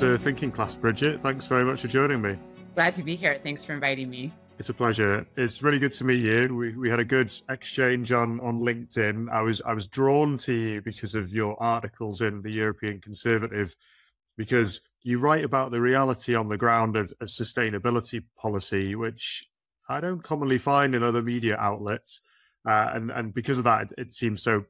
to Thinking Class, Bridget. Thanks very much for joining me. Glad to be here. Thanks for inviting me. It's a pleasure. It's really good to meet you. We, we had a good exchange on, on LinkedIn. I was I was drawn to you because of your articles in the European Conservative, because you write about the reality on the ground of, of sustainability policy, which I don't commonly find in other media outlets. Uh, and, and because of that, it, it seems so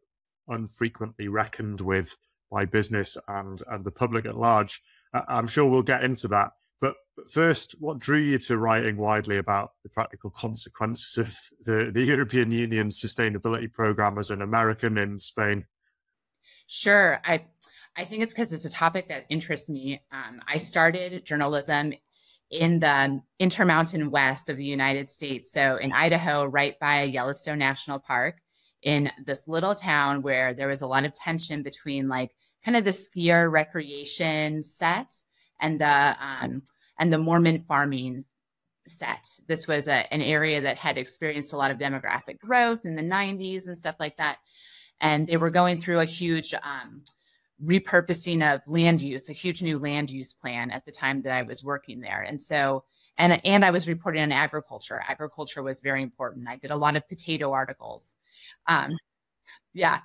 unfrequently reckoned with by business and, and the public at large. I'm sure we'll get into that. But, but first, what drew you to writing widely about the practical consequences of the, the European Union's sustainability program as an American in Spain? Sure. I, I think it's because it's a topic that interests me. Um, I started journalism in the Intermountain West of the United States. So in Idaho, right by Yellowstone National Park, in this little town where there was a lot of tension between like kind of the skier recreation set and the um, and the Mormon farming set. This was a, an area that had experienced a lot of demographic growth in the 90s and stuff like that. And they were going through a huge um, repurposing of land use, a huge new land use plan at the time that I was working there. And so, and, and I was reporting on agriculture. Agriculture was very important. I did a lot of potato articles. Um, yeah.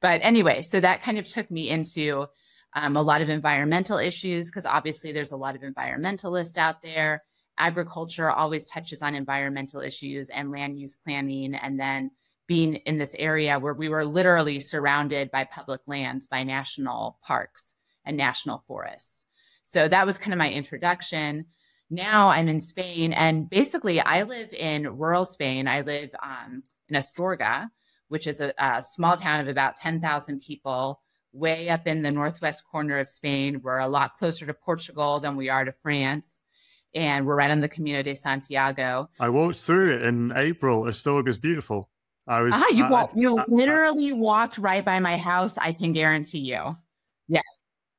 But anyway, so that kind of took me into um, a lot of environmental issues because obviously there's a lot of environmentalists out there. Agriculture always touches on environmental issues and land use planning. And then being in this area where we were literally surrounded by public lands, by national parks and national forests. So that was kind of my introduction. Now I'm in Spain, and basically, I live in rural Spain. I live um, in Astorga, which is a, a small town of about 10,000 people way up in the northwest corner of Spain. We're a lot closer to Portugal than we are to France. And we're right on the Camino de Santiago. I walked through it in April. Astorga's beautiful. I was. Ah, you, I, walked, you I, literally I, walked right by my house. I can guarantee you. Yes.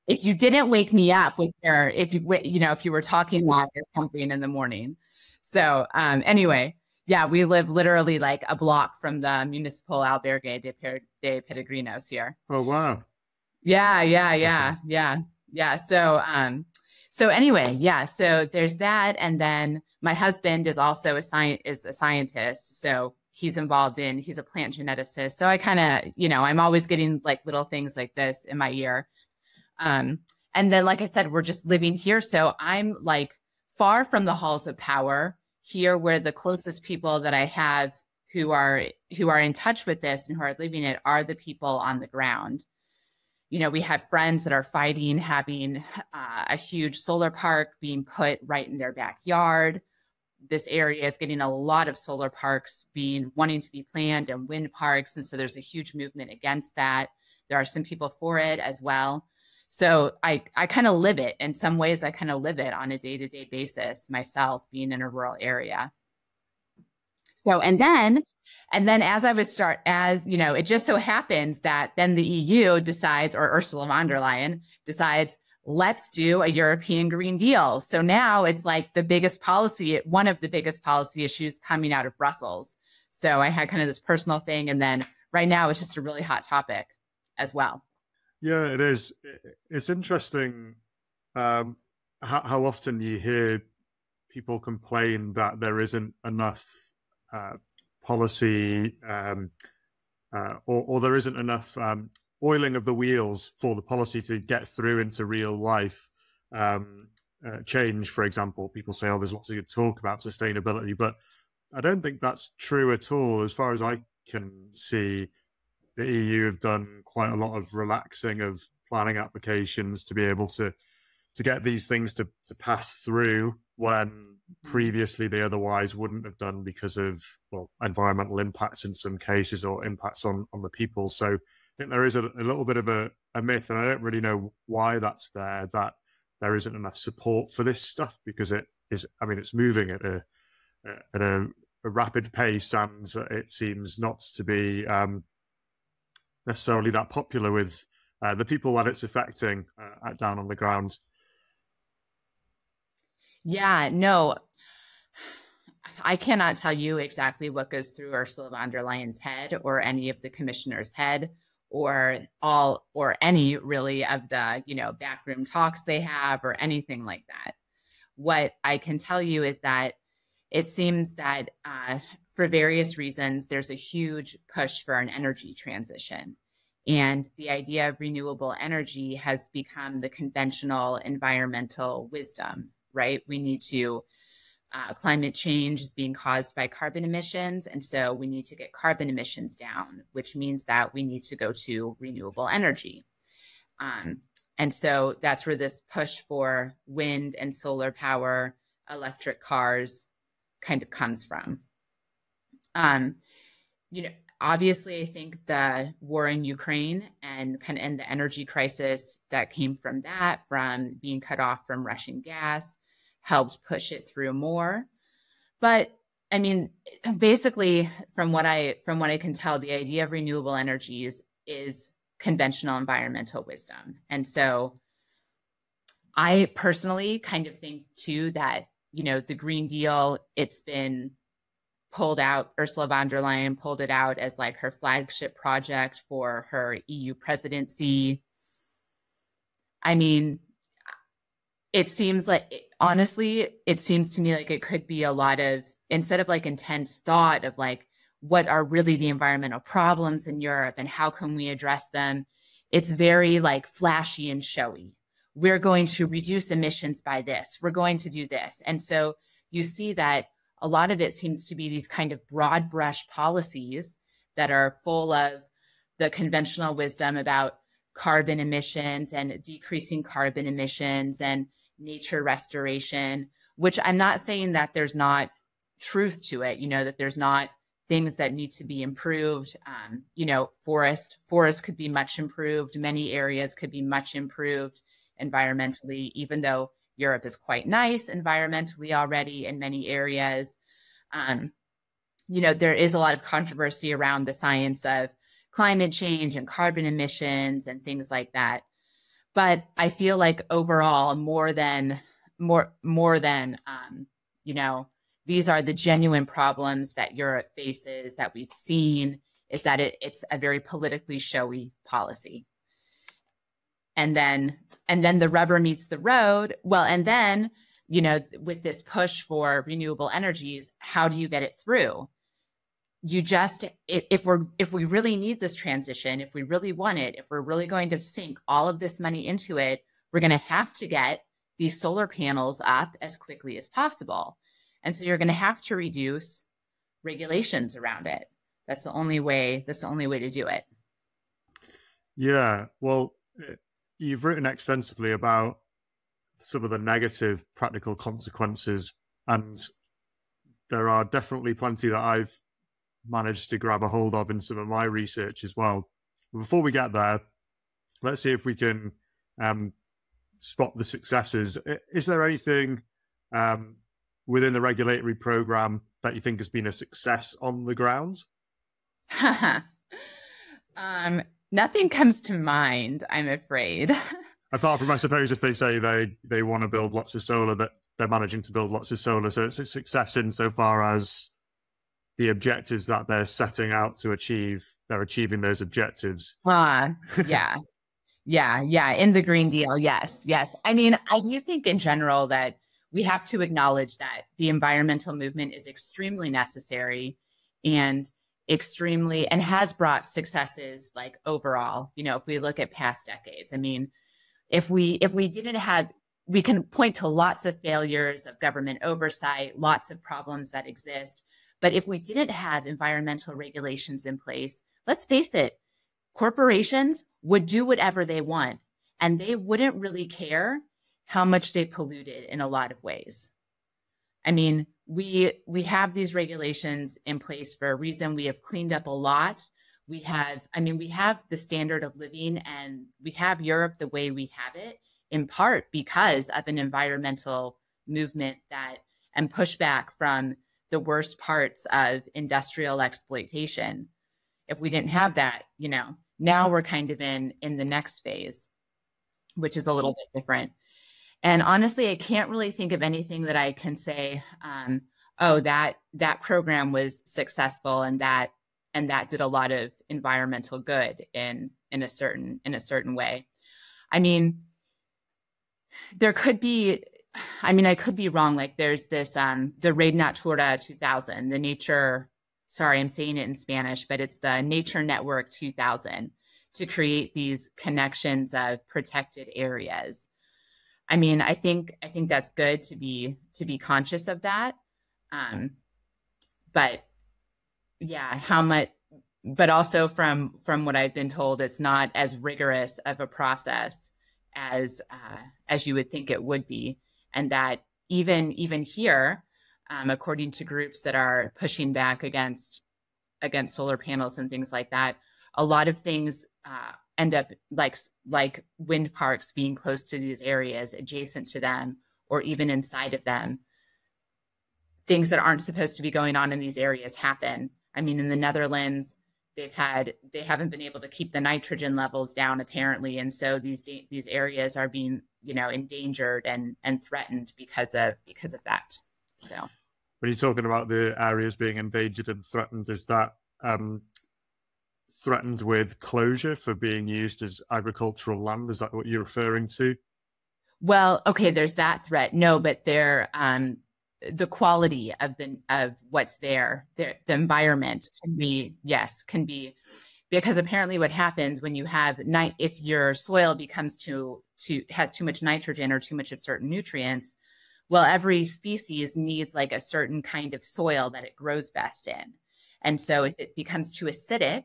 If you didn't wake me up with your, if you, you know, if you were talking loud or something in the morning. So, um, anyway, yeah, we live literally like a block from the Municipal Albergue de, per- de Peregrinos here. Oh, wow. Yeah, yeah, yeah, yeah, yeah. So, um, so anyway, yeah. So there's that, and then my husband is also a science is a scientist. So he's involved in he's a plant geneticist. So I kind of, you know, I'm always getting like little things like this in my ear. Um, and then, like I said, we're just living here, so I'm like far from the halls of power here, where the closest people that I have who are who are in touch with this and who are living it are the people on the ground you know, we have friends that are fighting having uh, a huge solar park being put right in their backyard. This area is getting a lot of solar parks being wanting to be planned and wind parks. And so there's a huge movement against that. There are some people for it as well. So I, I kind of live it in some ways. I kind of live it on a day to day basis myself, being in a rural area. So, and then and then as I would start, as you know, it just so happens that then the EU decides, or Ursula von der Leyen decides, let's do a European Green Deal. So now it's like the biggest policy, one of the biggest policy issues coming out of Brussels. So I had kind of this personal thing. And then right now it's just a really hot topic as well. Yeah, it is. It's interesting um, how, how often you hear people complain that there isn't enough uh, policy um, uh, or, or, there isn't enough um, oiling of the wheels for the policy to get through into real life um, uh, change, for example. People say, oh, there's lots of good talk about sustainability, but I don't think that's true at all. As far as I can see, the EU have done quite a lot of relaxing of planning applications to be able to to get these things to, to pass through when previously they otherwise wouldn't have done because of well environmental impacts in some cases or impacts on on the people. So i think there is a, a little bit of a, a, myth and i don't really know why that's there that there isn't enough support for this stuff because it is i mean it's moving at a at a, a rapid pace and it seems not to be um, necessarily that popular with uh, the people that it's affecting uh, down on the ground. Yeah, no, I cannot tell you exactly what goes through Ursula von der Leyen's head or any of the commissioner's head or all or any really of the you know backroom talks they have or anything like that. What i can tell you is that it seems that uh, for various reasons there's a huge push for an energy transition and the idea of renewable energy has become the conventional environmental wisdom right we need to uh, climate change is being caused by carbon emissions. And so we need to get carbon emissions down, which means that we need to go to renewable energy. Um, and so that's where this push for wind and solar power, electric cars kind of comes from. Um, you know, obviously, I think the war in Ukraine and kind of and the energy crisis that came from that, from being cut off from Russian gas, helped push it through more. But I mean, basically, from what I from what I can tell, the idea of renewable energies is conventional environmental wisdom, and so I personally kind of think too that you know the Green Deal it's been pulled out. Ursula von der Leyen pulled it out as like her flagship project for her EU presidency. I mean, it seems like honestly it seems to me like it could be a lot of instead of like intense thought of like what are really the environmental problems in Europe and how can we address them it's very like flashy and showy we're going to reduce emissions by this we're going to do this and so you see that a lot of it seems to be these kind of broad brush policies that are full of the conventional wisdom about carbon emissions and decreasing carbon emissions and nature restoration, which I'm not saying that there's not truth to it, you know, that there's not things that need to be improved. Um, you know, forest, forest could be much improved. Many areas could be much improved environmentally, even though Europe is quite nice environmentally already in many areas. Um, you know, there is a lot of controversy around the science of climate change and carbon emissions and things like that but I feel like overall more than more more than um, you know these are the genuine problems that Europe faces that we've seen is that it, it's a very politically showy policy. And then and then the rubber meets the road. Well, and then you know with this push for renewable energies, how do you get it through? you just if we're if we really need this transition if we really want it if we're really going to sink all of this money into it we're going to have to get these solar panels up as quickly as possible and so you're going to have to reduce regulations around it that's the only way that's the only way to do it yeah well eh, you've written extensively about some of the negative practical consequences and there are definitely plenty that i've managed to grab a hold of in some of my research as well. Before we get there, let's see if we can um, spot the successes. Is there anything um, within the regulatory program that you think has been a success on the ground? um, nothing comes to mind, I'm afraid. Apart from, I suppose, if they say they, they want to build lots of solar, that they're managing to build lots of solar. So it's a success insofar as the objectives that they're setting out to achieve, they're achieving those objectives. Uh, yeah. yeah. Yeah. In the Green Deal. Yes. Yes. I mean, I do think in general that we have to acknowledge that the environmental movement is extremely necessary and extremely and has brought successes like overall you know if we look at past decades i mean if we if we didn't have we can point to lots of failures of government oversight lots of problems that exist but if we didn't have environmental regulations in place, let's face it, corporations would do whatever they want and they wouldn't really care how much they polluted in a lot of ways. I mean, we we have these regulations in place for a reason. We have cleaned up a lot. We have, I mean, we have the standard of living and we have Europe the way we have it in part because of an environmental movement that and pushback from the worst parts of industrial exploitation. If we didn't have that, you know, now we're kind of in in the next phase, which is a little bit different. And honestly, I can't really think of anything that I can say, um, oh, that that program was successful and that and that did a lot of environmental good in in a certain in a certain way. I mean, there could be I mean, I could be wrong. Like there's this um the Red Natura 2000, the nature sorry, I'm saying it in Spanish, but it's the Nature Network 2000 to create these connections of protected areas. I mean, I think I think that's good to be to be conscious of that. Um, but yeah, how much but also from from what I've been told, it's not as rigorous of a process as uh, as you would think it would be, and that even even here, um, according to groups that are pushing back against against solar panels and things like that, a lot of things uh, end up like like wind parks being close to these areas, adjacent to them, or even inside of them. Things that aren't supposed to be going on in these areas happen. I mean, in the Netherlands, they've had they haven't been able to keep the nitrogen levels down apparently and so these these areas are being you know endangered and and threatened because of because of that so when you're talking about the areas being endangered and threatened is that um, threatened with closure for being used as agricultural land? Is that what you're referring to? Well okay there's that threat. No but they're um the quality of the of what's there the, the environment can be yes can be. Because apparently what happens when you have night if your soil becomes too too has too much nitrogen or too much of certain nutrients well every species needs like a certain kind of soil that it grows best in. And so if it becomes too acidic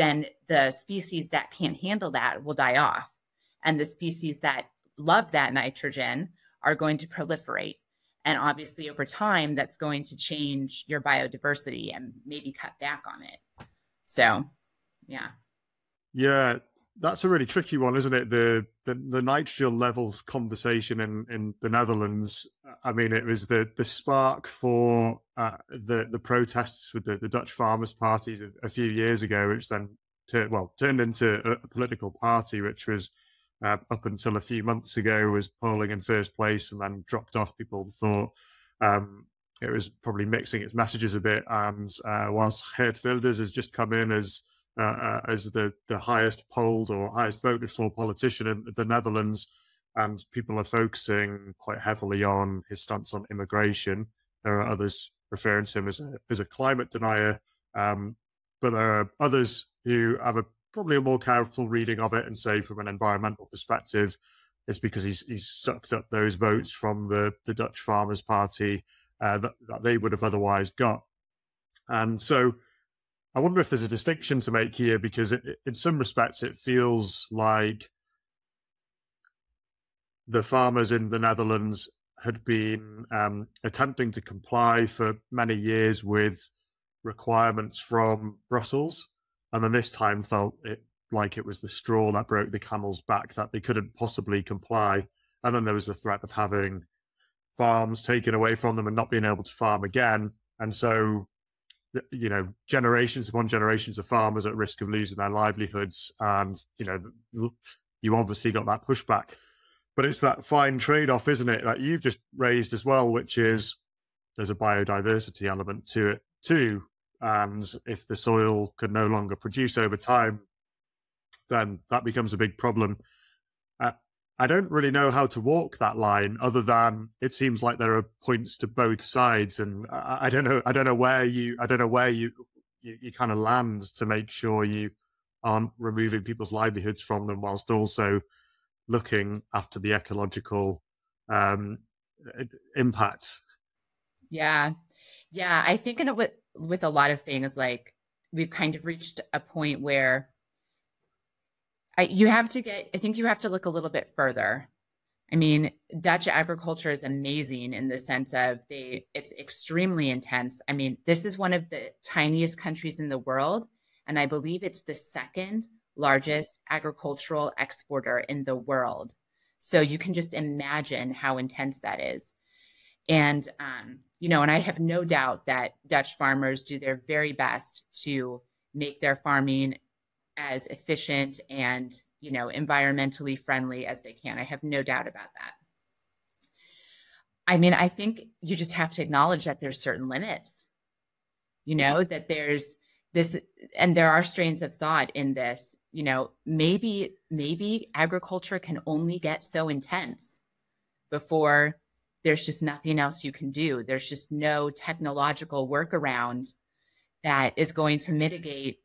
then the species that can't handle that will die off and the species that love that nitrogen are going to proliferate and obviously, over time, that's going to change your biodiversity and maybe cut back on it. So, yeah. Yeah, that's a really tricky one, isn't it? The the, the nitrogen levels conversation in, in the Netherlands. I mean, it was the the spark for uh, the the protests with the, the Dutch Farmers Parties a, a few years ago, which then turned well turned into a, a political party, which was uh, up until a few months ago was polling in first place and then dropped off. People thought um, it was probably mixing its messages a bit. And uh, whilst Geert Wilders has just come in as uh, uh, as the, the highest polled or highest voted for politician in the Netherlands, and people are focusing quite heavily on his stance on immigration. There are others referring to him as a, as a climate denier, um, but there are others who have a probably a more careful reading of it and say from an environmental perspective, it's because he's he's sucked up those votes from the the Dutch Farmers Party uh, that, that they would have otherwise got. And so I wonder if there's a distinction to make here because it, in some respects it feels like the farmers in the Netherlands had been um, attempting to comply for many years with requirements from Brussels and then this time felt it like it was the straw that broke the camel's back that they couldn't possibly comply. And then there was the threat of having farms taken away from them and not being able to farm again. And so, you know, generations upon generations of farmers at risk of losing their livelihoods. And, you know, you obviously got that pushback. But it's that fine trade off, isn't it, that you've just raised as well, which is there's a biodiversity element to it too and if the soil could no longer produce over time, then that becomes a big problem. Uh, I don't really know how to walk that line, other than it seems like there are points to both sides, and I, I don't know. I don't know where you. I don't know where you you, you kind of land to make sure you aren't removing people's livelihoods from them, whilst also looking after the ecological um, impacts. Yeah, yeah. I think in a way with a lot of things, like we've kind of reached a point where You have to get, I think you have to look a little bit further. I mean, Dutch agriculture is amazing in the sense of they, it's extremely intense. I mean, this is one of the tiniest countries in the world. And I believe it's the second largest agricultural exporter in the world. So you can just imagine how intense that is. And um, you know, and I have no doubt that Dutch farmers do their very best to make their farming as efficient and, you know, environmentally friendly as they can. I have no doubt about that. I mean, I think you just have to acknowledge that there's certain limits, you know, that there's this, and there are strains of thought in this, you know, maybe maybe agriculture can only get so intense before there's just nothing else you can do. There's just no technological workaround that is going to mitigate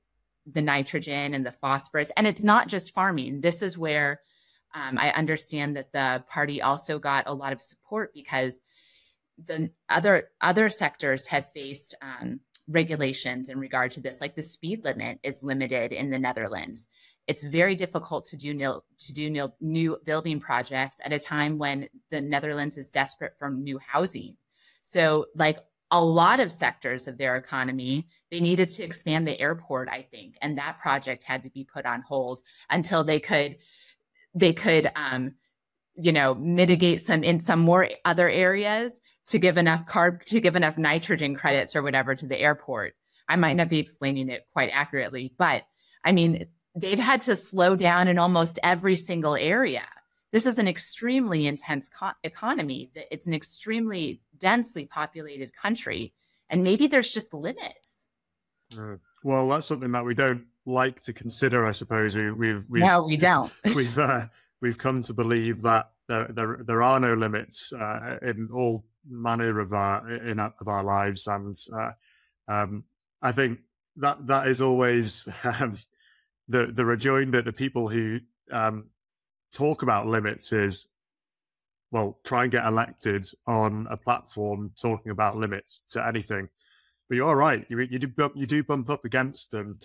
the nitrogen and the phosphorus. And it's not just farming. This is where um, I understand that the party also got a lot of support because the other other sectors have faced um, regulations in regard to this. Like the speed limit is limited in the Netherlands. It's very difficult to do new, to do new, new building projects at a time when the Netherlands is desperate for new housing. So, like a lot of sectors of their economy, they needed to expand the airport, I think, and that project had to be put on hold until they could they could um, you know mitigate some in some more other areas to give enough carb to give enough nitrogen credits or whatever to the airport. I might not be explaining it quite accurately, but I mean they've had to slow down in almost every single area. This is an extremely intense co- economy. It's an extremely densely populated country, and maybe there's just limits. Uh, well, that's something that we don't like to consider. I suppose we, we've, we've no, we don't. we've uh, we've come to believe that there there, there are no limits uh, in all manner of our in of our lives, and uh, um, I think that that is always um, the the rejoinder. The people who um, talk about limits is well, try and get elected on a platform talking about limits to anything. But you're right. You, you do bump, you do bump up against them,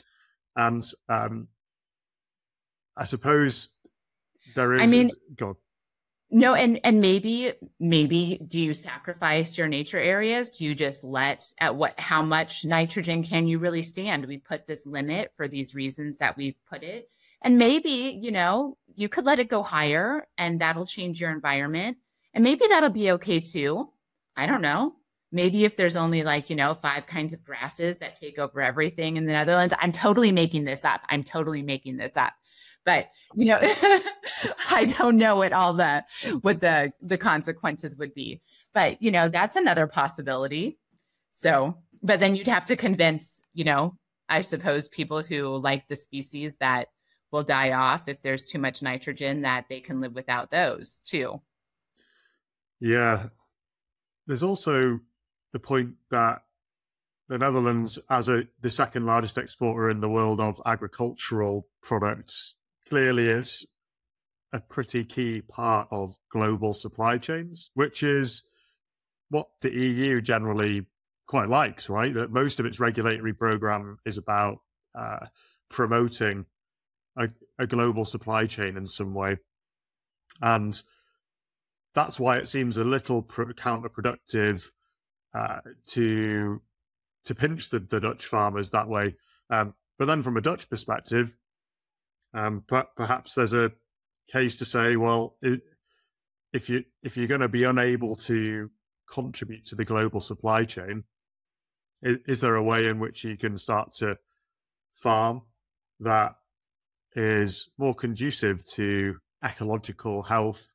and um, I suppose there is. I mean, God. No, and and maybe maybe do you sacrifice your nature areas? Do you just let at what how much nitrogen can you really stand? We put this limit for these reasons that we've put it. And maybe, you know, you could let it go higher and that'll change your environment. And maybe that'll be okay too. I don't know. Maybe if there's only like, you know, five kinds of grasses that take over everything in the Netherlands, I'm totally making this up. I'm totally making this up but you know i don't know what all the what the the consequences would be but you know that's another possibility so but then you'd have to convince you know i suppose people who like the species that will die off if there's too much nitrogen that they can live without those too yeah there's also the point that the Netherlands, as a, the second largest exporter in the world of agricultural products, clearly is a pretty key part of global supply chains, which is what the EU generally quite likes, right? That most of its regulatory program is about uh, promoting a, a, global supply chain in some way. And that's why it seems a little counterproductive uh, to to pinch the, the Dutch farmers that way. Um, but then from a Dutch perspective, um, but perhaps there's a case to say, well, if you if you're going to be unable to contribute to the global supply chain, is, is there a way in which you can start to farm that is more conducive to ecological health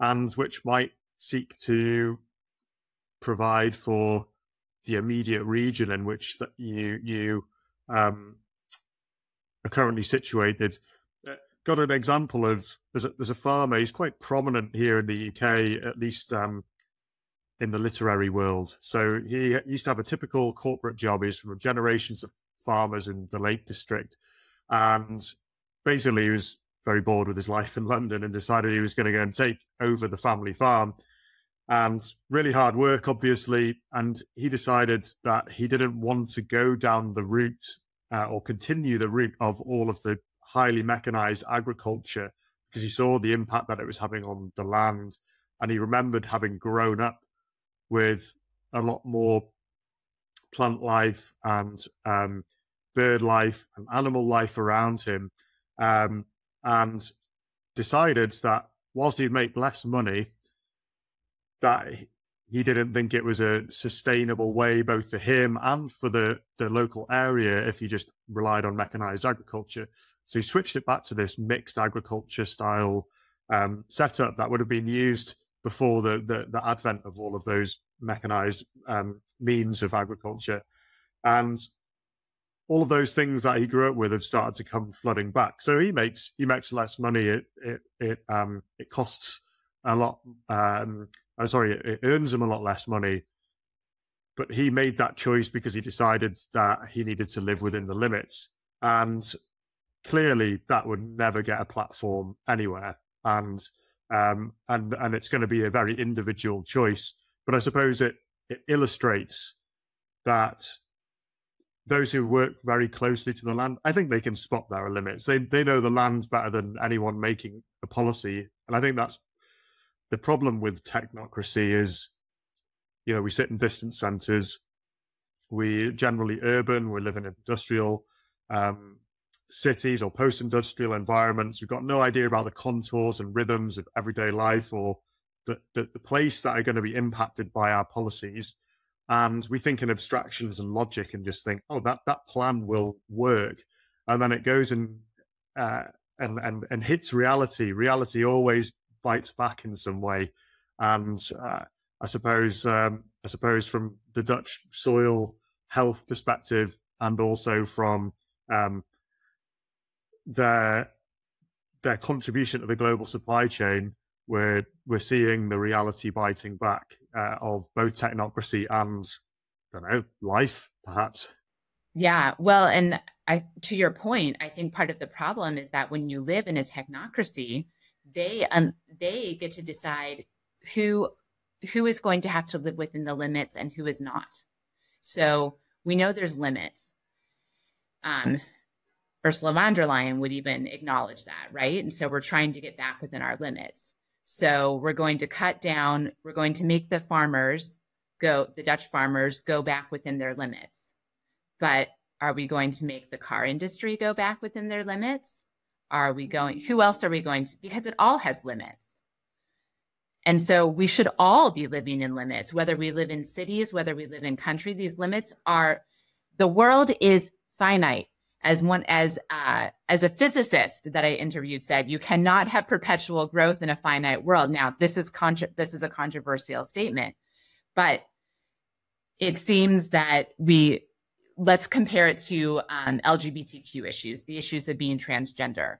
and which might seek to provide for the immediate region in which that you you um, are currently situated got an example of there's a, there's a farmer. He's quite prominent here in the UK, at least um, in the literary world. So he used to have a typical corporate job. He's from generations of farmers in the Lake District, and basically he was very bored with his life in London and decided he was going to go and take over the family farm. And really hard work, obviously. And he decided that he didn't want to go down the route uh, or continue the route of all of the highly mechanized agriculture because he saw the impact that it was having on the land. And he remembered having grown up with a lot more plant life and um, bird life and animal life around him. Um, and decided that whilst he'd make less money, that he didn't think it was a sustainable way both for him and for the, the local area if he just relied on mechanized agriculture. So he switched it back to this mixed agriculture style um, setup that would have been used before the, the, the advent of all of those mechanized um, means of agriculture. And all of those things that he grew up with have started to come flooding back. So he makes he makes less money. It it it um it costs a lot. Um, I'm sorry, it earns him a lot less money. But he made that choice because he decided that he needed to live within the limits, and clearly that would never get a platform anywhere. And um and and it's going to be a very individual choice. But I suppose it it illustrates that those who work very closely to the land, I think they can spot their limits. They they know the land better than anyone making a policy, and I think that's the problem with technocracy. Is you know we sit in distant centres, we generally urban, we live in industrial um, cities or post-industrial environments. We've got no idea about the contours and rhythms of everyday life or the, the, the place that are going to be impacted by our policies and we think in abstractions and logic and just think, oh, that that plan will work, and then it goes and uh, and and and hits reality. Reality always bites back in some way, and uh, I suppose um, I suppose from the Dutch soil health perspective, and also from um, their their contribution to the global supply chain, we're we're seeing the reality biting back uh, of both technocracy and I don't know life, perhaps. Yeah, well, and I to your point, I think part of the problem is that when you live in a technocracy, they um they get to decide who who is going to have to live within the limits and who is not. So we know there's limits. Um, Ursula von der Leyen would even acknowledge that, right? And so we're trying to get back within our limits. So we're going to cut down, we're going to make the farmers go, the Dutch farmers go back within their limits. But are we going to make the car industry go back within their limits? Are we going, who else are we going to, because it all has limits. And so we should all be living in limits, whether we live in cities, whether we live in country, these limits are, the world is finite as one as uh, as a physicist that I interviewed said, you cannot have perpetual growth in a finite world. Now, this is contra- this is a controversial statement, but it seems that we let's compare it to um, LGBTQ issues, the issues of being transgender.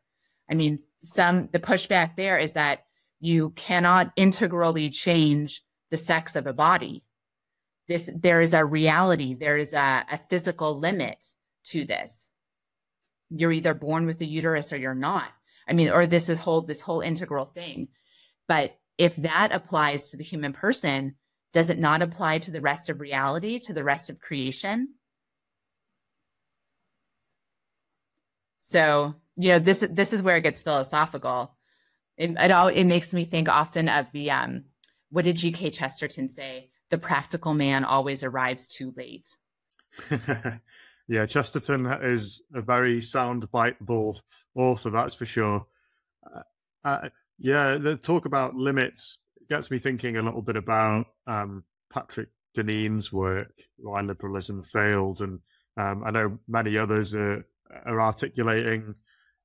I mean, some the pushback there is that you cannot integrally change the sex of a body. This there is a reality, there is a, a physical limit to this you're either born with the uterus or you're not. I mean, or this is whole this whole integral thing. But if that applies to the human person, does it not apply to the rest of reality, to the rest of creation? So, you know, this this is where it gets philosophical. It it, all, it makes me think often of the um, what did G.K. Chesterton say? The practical man always arrives too late. Yeah, Chesterton is a very sound biteable author, that's for sure. Uh, uh, yeah, the talk about limits gets me thinking a little bit about um, Patrick Deneen's work, Why Liberalism Failed. And um, I know many others are, are articulating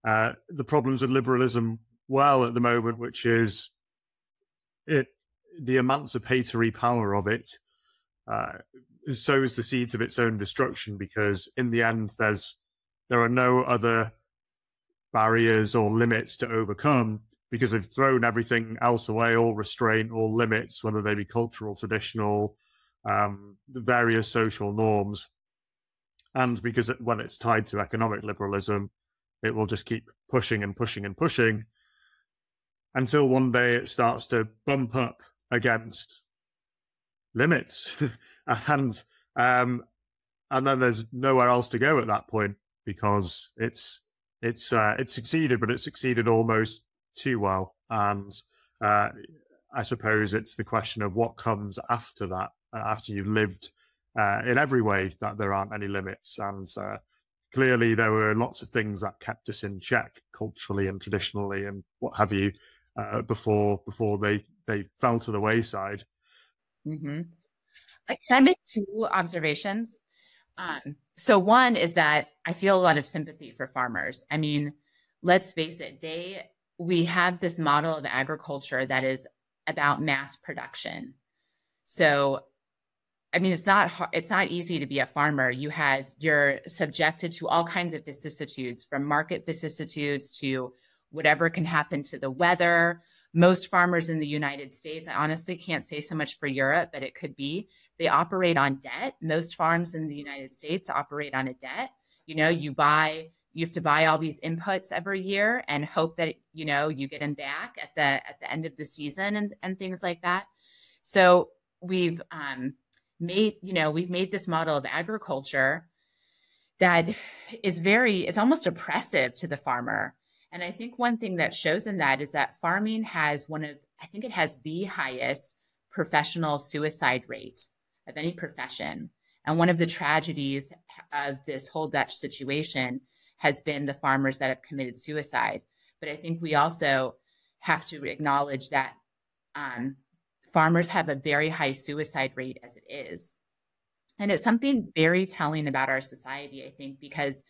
uh, the problems with liberalism well at the moment, which is it the emancipatory power of it uh, sows the seeds of its own destruction because in the end there's there are no other barriers or limits to overcome because they've thrown everything else away all restraint all limits whether they be cultural traditional um, various social norms. And because it, when it's tied to economic liberalism it will just keep pushing and pushing and pushing until one day it starts to bump up against limits and um, and then there's nowhere else to go at that point because it's it's uh, it's succeeded, but it succeeded almost too well. And uh, I suppose it's the question of what comes after that, uh, after you've lived uh, in every way that there aren't any limits. And uh, clearly, there were lots of things that kept us in check culturally and traditionally, and what have you, uh, before before they they fell to the wayside. Mm-hmm. Can I make two observations? Um, so one is that I feel a lot of sympathy for farmers. I mean, let's face it, they we have this model of agriculture that is about mass production. So I mean, it's not it's not easy to be a farmer. You had you're subjected to all kinds of vicissitudes, from market vicissitudes to whatever can happen to the weather. Most farmers in the United States, I honestly can't say so much for Europe, but it could be, they operate on debt. Most farms in the United States operate on a debt. You know, you buy you have to buy all these inputs every year and hope that you know you get them back at the at the end of the season and and things like that. So we've um, made you know we've made this model of agriculture that is very it's almost oppressive to the farmer and i think one thing that shows in that is that farming has one of i think it has the highest professional suicide rate of any profession and one of the tragedies of this whole dutch situation has been the farmers that have committed suicide but i think we also have to acknowledge that um, farmers have a very high suicide rate as it is. And it's something very telling about our society, I think, because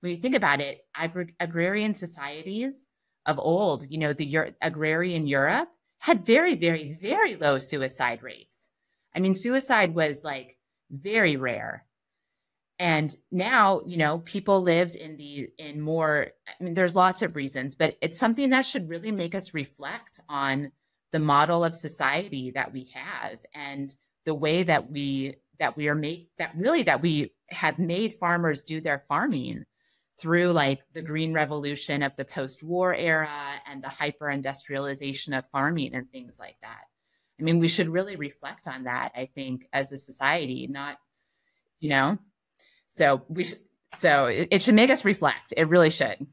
when you think about it, agri- agrarian societies of old, you know, the Euro- agrarian Europe had very, very, very low suicide rates. I mean, suicide was like very rare. And now, you know, people lived in the, in more, I mean, there's lots of reasons, but it's something that should really make us reflect on the model of society that we have and the way that we that we are made that really that we have made farmers do their farming through like the green revolution of the post-war era and the hyper industrialization of farming and things like that i mean we should really reflect on that i think as a society not you know so we should so it, it should make us reflect it really should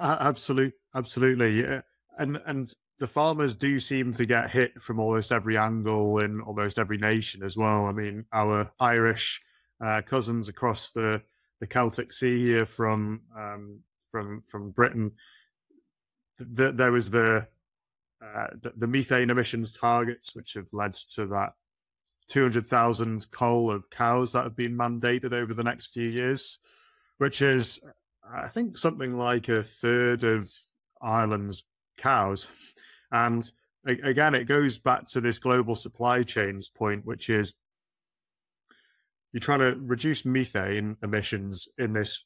absolutely absolutely yeah. and and the farmers do seem to get hit from almost every angle in almost every nation as well. I mean, our Irish uh, cousins across the, the Celtic Sea here from um, from from Britain, the, there was the, uh, the, the methane emissions targets, which have led to that 200,000 cull of cows that have been mandated over the next few years, which is, I think, something like a third of Ireland's cows. And again, it goes back to this global supply chains point, which is you're trying to reduce methane emissions in this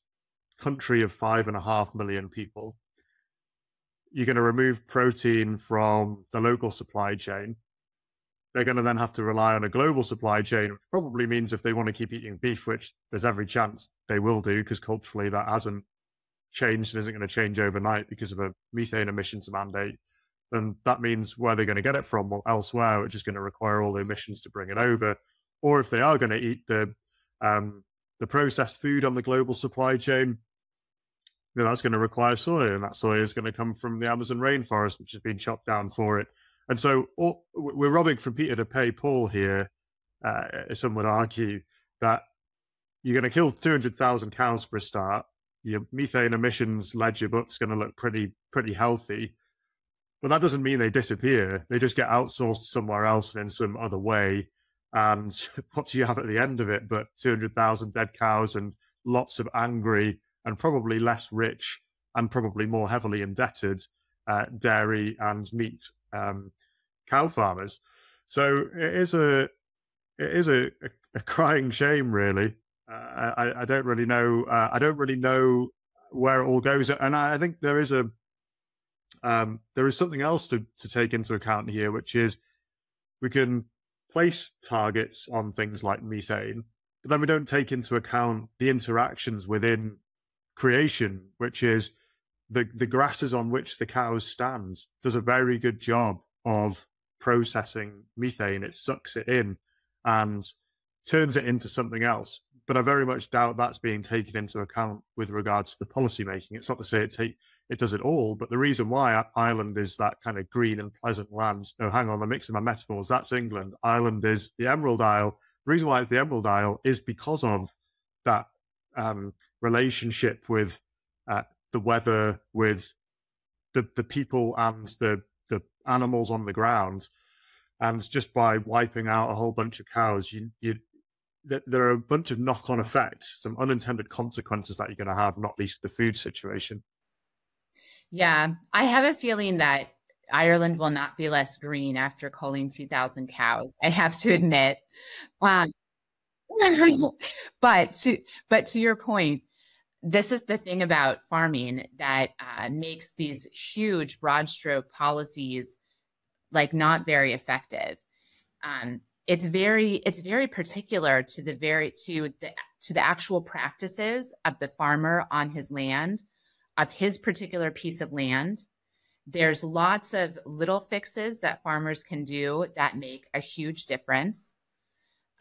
country of five and a half million people. You're going to remove protein from the local supply chain. They're going to then have to rely on a global supply chain, which probably means if they want to keep eating beef, which there's every chance they will do, because culturally that hasn't changed and isn't going to change overnight because of a methane emissions mandate then that means where they're going to get it from well elsewhere which is going to require all the emissions to bring it over or if they are going to eat the um, the processed food on the global supply chain then that's going to require soy and that soy is going to come from the amazon rainforest which has been chopped down for it and so all, we're robbing from peter to pay paul here uh, some would argue that you're going to kill 200000 cows for a start your methane emissions ledger book's going to look pretty pretty healthy but that doesn't mean they disappear. They just get outsourced somewhere else and in some other way. And what do you have at the end of it? But 200,000 dead cows and lots of angry and probably less rich and probably more heavily indebted uh, dairy and meat um, cow farmers. So it is a it is a, a, a crying shame, really. Uh, I, I don't really know. Uh, I don't really know where it all goes, and I, I think there is a um, there is something else to, to take into account here, which is we can place targets on things like methane, but then we don't take into account the interactions within creation, which is the, the grasses on which the cows stand does a very good job of processing methane. It sucks it in and turns it into something else but I very much doubt that's being taken into account with regards to the policy making. It's not to say it take it does it all, but the reason why Ireland is that kind of green and pleasant land. No, hang on, I'm mixing my metaphors. That's England. Ireland is the Emerald Isle. The reason why it's the Emerald Isle is because of that um, relationship with uh, the weather, with the the people and the the animals on the ground, and just by wiping out a whole bunch of cows, you you there are a bunch of knock-on effects, some unintended consequences that you're going to have, not least the food situation. Yeah, I have a feeling that Ireland will not be less green after culling 2,000 cows. I have to admit. Um, but to but to your point, this is the thing about farming that uh, makes these huge broad stroke policies like not very effective. Um, it's very it's very particular to the very to the to the actual practices of the farmer on his land, of his particular piece of land. There's lots of little fixes that farmers can do that make a huge difference.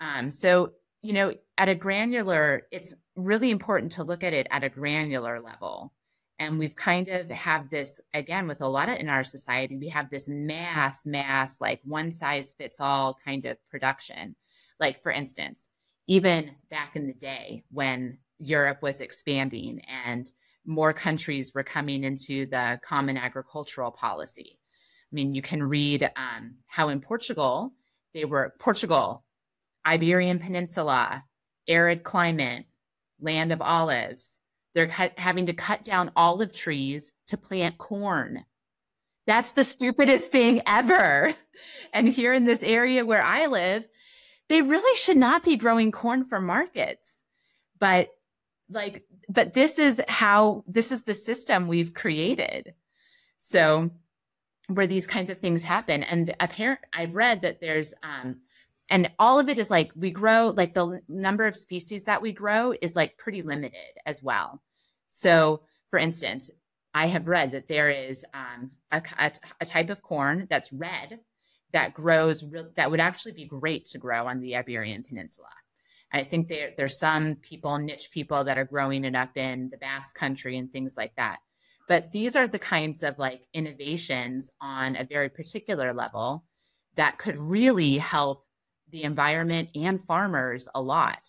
Um, so you know, at a granular, it's really important to look at it at a granular level. And we've kind of have this again with a lot of in our society, we have this mass, mass, like one size fits all kind of production. Like, for instance, even back in the day when Europe was expanding and more countries were coming into the common agricultural policy. I mean, you can read um, how in Portugal, they were Portugal, Iberian Peninsula, arid climate, land of olives. They're having to cut down olive trees to plant corn. That's the stupidest thing ever. And here in this area where I live, they really should not be growing corn for markets. But like, but this is how, this is the system we've created. So where these kinds of things happen. And apparent, I've read that there's, um, and all of it is like we grow like the number of species that we grow is like pretty limited as well. So for instance i have read that there is um, a, a, a, type of corn that's red that grows that would actually be great to grow on the iberian peninsula. I think there, there's some people niche people that are growing it up in the basque country and things like that. But these are the kinds of like innovations on a very particular level that could really help the environment and farmers a lot.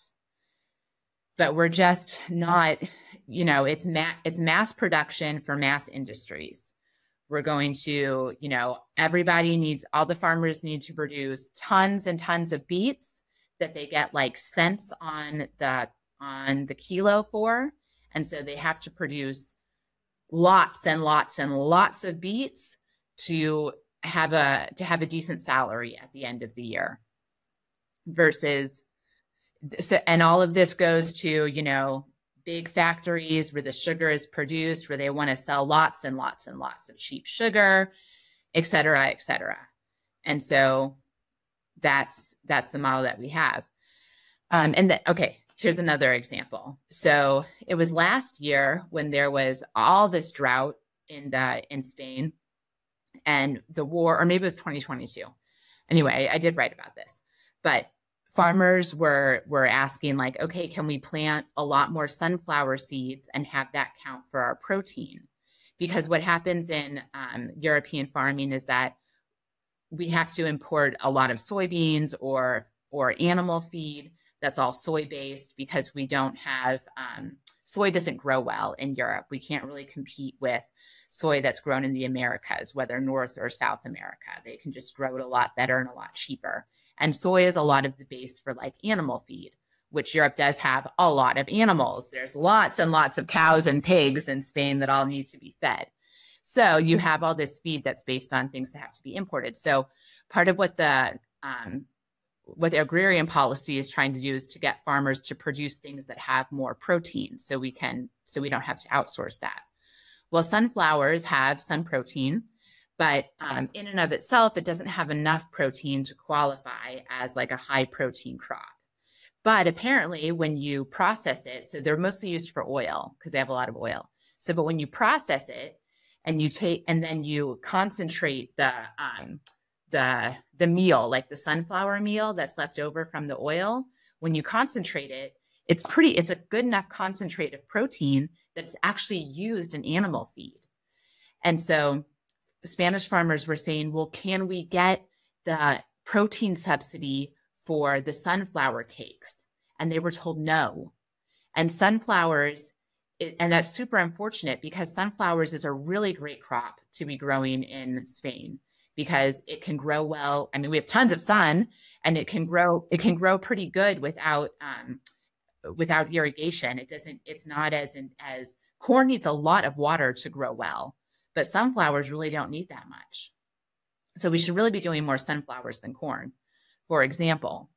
But we're just not, you know, it's ma- it's mass production for mass industries. We're going to, you know, everybody needs all the farmers need to produce tons and tons of beets that they get like cents on the on the kilo for. And so they have to produce lots and lots and lots of beets to have a to have a decent salary at the end of the year versus so, and all of this goes to you know big factories where the sugar is produced where they want to sell lots and lots and lots of cheap sugar et cetera et cetera. And so that's that's the model that we have. Um, and then okay here's another example. So it was last year when there was all this drought in the in spain and the war or maybe it was 2022 anyway i did write about this but farmers were were asking like okay can we plant a lot more sunflower seeds and have that count for our protein? Because what happens in um, european farming is that we have to import a lot of soybeans or or animal feed that's all soy based because we don't have um, soy doesn't grow well in europe. We can't really compete with soy that's grown in the americas whether north or south america. They can just grow it a lot better and a lot cheaper and soy is a lot of the base for like animal feed, which Europe does have a lot of animals. There's lots and lots of cows and pigs in Spain that all need to be fed. So you have all this feed that's based on things that have to be imported. So part of what the um, what the agrarian policy is trying to do is to get farmers to produce things that have more protein, so we can so we don't have to outsource that. Well, sunflowers have sun protein, but um, in and of itself, it doesn't have enough protein to qualify as like a high protein crop. But apparently, when you process it, so they're mostly used for oil because they have a lot of oil. So, but when you process it and you take and then you concentrate the um, the the meal, like the sunflower meal that's left over from the oil, when you concentrate it, it's pretty. It's a good enough concentrate of protein that's actually used in animal feed. And so Spanish farmers were saying, well, can we get the protein subsidy for the sunflower cakes? And they were told no. And sunflowers, and that's super unfortunate because sunflowers is a really great crop to be growing in Spain because it can grow well. I mean, we have tons of sun and it can grow, it can grow pretty good without, um, without irrigation. It doesn't, it's not as, as corn needs a lot of water to grow well but sunflowers really don't need that much. So we should really be doing more sunflowers than corn, for example.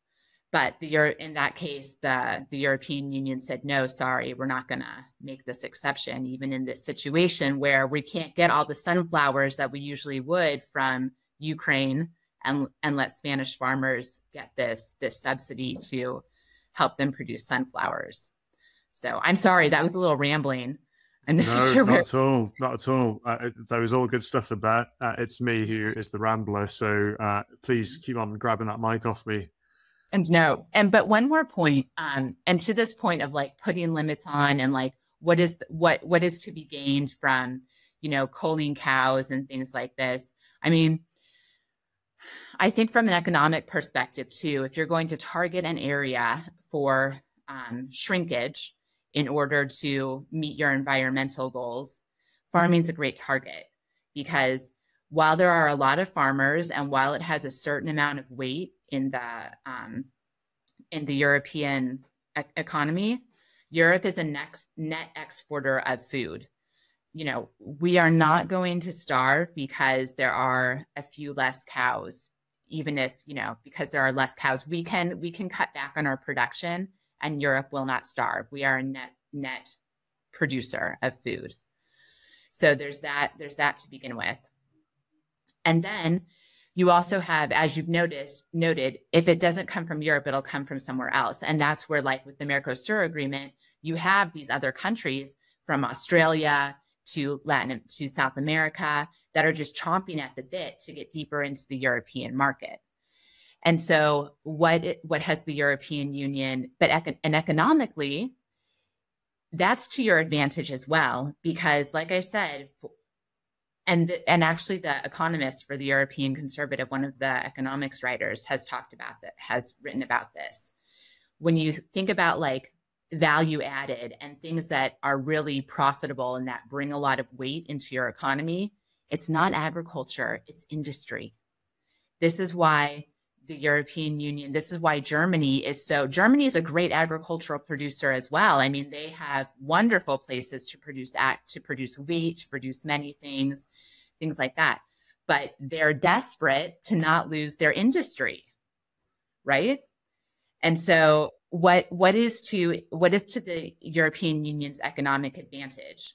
but the in that case, the the European Union said no, sorry, we're not going to make this exception, even in this situation where we can't get all the sunflowers that we usually would from Ukraine, and and let Spanish farmers get this this subsidy to help them produce sunflowers. So I'm sorry, that was a little rambling. I'm not no, sure. Not at all. Not at all. Uh, there was all good stuff about. Uh, it's me who is the rambler. So uh, please keep on grabbing that mic off me. And no, and but one more point, um, and to this point of like putting limits on and like what is what what is to be gained from you know culling cows and things like this. I mean, I think from an economic perspective too, if you're going to target an area for um, shrinkage in order to meet your environmental goals, farming is a great target because while there are a lot of farmers and while it has a certain amount of weight in the um, in the European e- economy, Europe is a next net exporter of food. You know, we are not going to starve because there are a few less cows. Even if you know, because there are less cows, we can we can cut back on our production and Europe will not starve. We are a net net producer of food. So there's that there's that to begin with. And then you also have, as you've noticed, noted, if it doesn't come from Europe, it'll come from somewhere else. And that's where, like with the Mercosur agreement, you have these other countries from Australia to Latin to South America that are just chomping at the bit to get deeper into the European market. And so what what has the European Union, but econ- and economically, that's to your advantage as well, because like I said, and and actually the economist for the European Conservative, one of the economics writers, has talked about that, has written about this. When you think about like value added and things that are really profitable and that bring a lot of weight into your economy, it's not agriculture, it's industry. This is why the European Union. This is why Germany is so. Germany is a great agricultural producer as well. I mean, they have wonderful places to produce act to produce wheat, to produce many things, things like that. But they're desperate to not lose their industry, right? And so, what what is to what is to the European Union's economic advantage?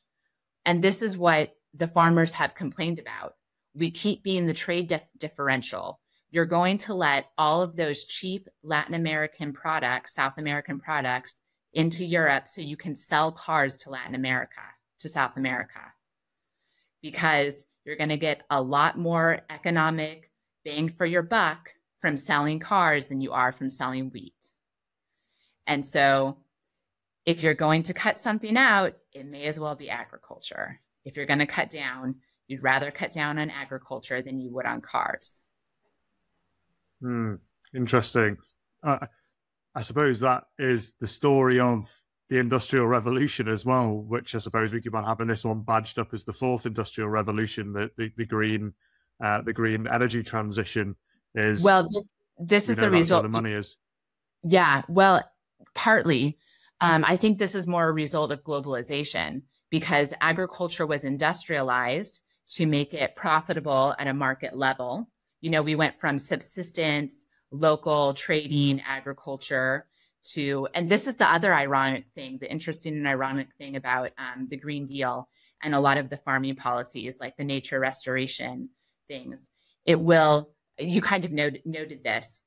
And this is what the farmers have complained about. We keep being the trade dif- differential you're going to let all of those cheap Latin American products, South American products into Europe so you can sell cars to Latin America, to South America, because you're going to get a lot more economic bang for your buck from selling cars than you are from selling wheat. And so if you're going to cut something out, it may as well be agriculture. If you're going to cut down, you'd rather cut down on agriculture than you would on cars. Hmm. Interesting. Uh, I suppose that is the story of the Industrial Revolution as well, which I suppose we keep on having this one badged up as the fourth Industrial Revolution, the the, the green uh, the green energy transition is. Well, this, this is know, the result. the money is. Yeah. Well, partly. Um, I think this is more a result of globalization because agriculture was industrialized to make it profitable at a market level you know, we went from subsistence, local trading, agriculture to, and this is the other ironic thing, the interesting and ironic thing about um, the Green Deal and a lot of the farming policies, like the nature restoration things. It will, you kind of noted, noted this,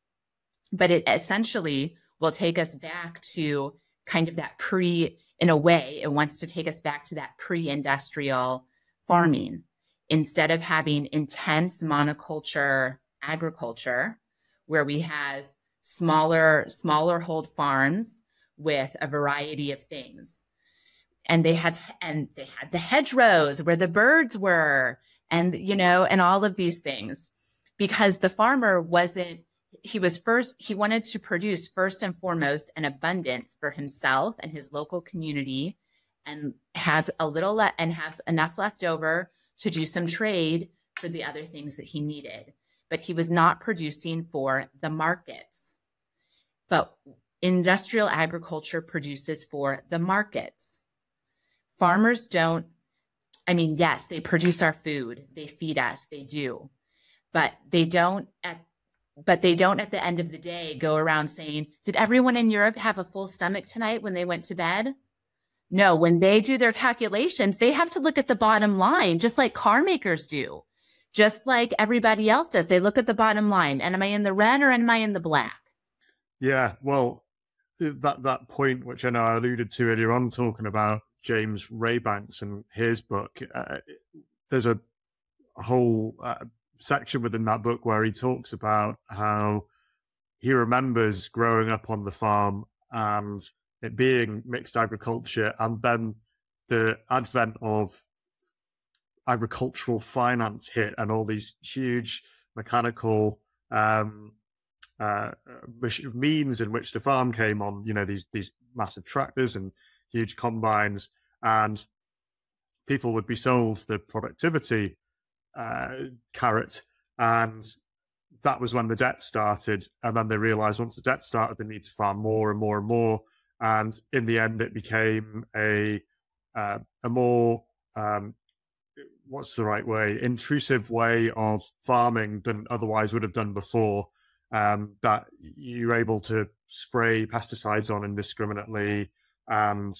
but it essentially will take us back to kind of that pre, in a way, it wants to take us back to that pre industrial farming instead of having intense monoculture agriculture where we have smaller smaller hold farms with a variety of things. And they had and they had the hedgerows where the birds were and you know and all of these things. Because the farmer wasn't he was first he wanted to produce first and foremost an abundance for himself and his local community and have a little le- and have enough left over to do some trade for the other things that he needed. But he was not producing for the markets. But industrial agriculture produces for the markets. Farmers don't, I mean, yes, they produce our food, they feed us, they do, but they don't at but they don't at the end of the day go around saying, Did everyone in Europe have a full stomach tonight when they went to bed? No, when they do their calculations, they have to look at the bottom line, just like car makers do, just like everybody else does. They look at the bottom line. And am I in the red or am I in the black? Yeah, well, that that point, which I know I alluded to earlier on, talking about James Rebanks and his book, uh, there's a, whole uh, section within that book where he talks about how he remembers growing up on the farm and it being mixed agriculture, and then the advent of agricultural finance hit, and all these huge mechanical um, uh, means in which the farm came on. You know, these these massive tractors and huge combines, and people would be sold the productivity uh, carrot, and that was when the debt started. And then they realized once the debt started, they need to farm more and more and more. And in the end, it became a uh, a more um, what's the right way intrusive way of farming than otherwise would have done before. Um, that you're able to spray pesticides on indiscriminately, and